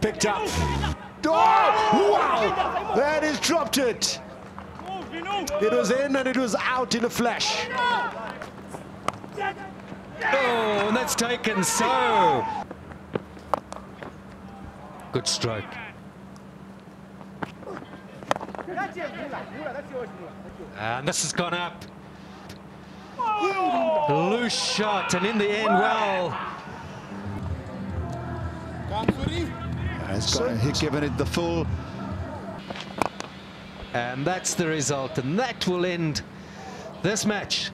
Picked up. Oh, wow! That is dropped it. It was in and it was out in a flash. Oh, and that's taken so. Good stroke. And this has gone up. Loose shot, and in the end, well, Has got, he's given it the full. and that's the result, and that will end this match.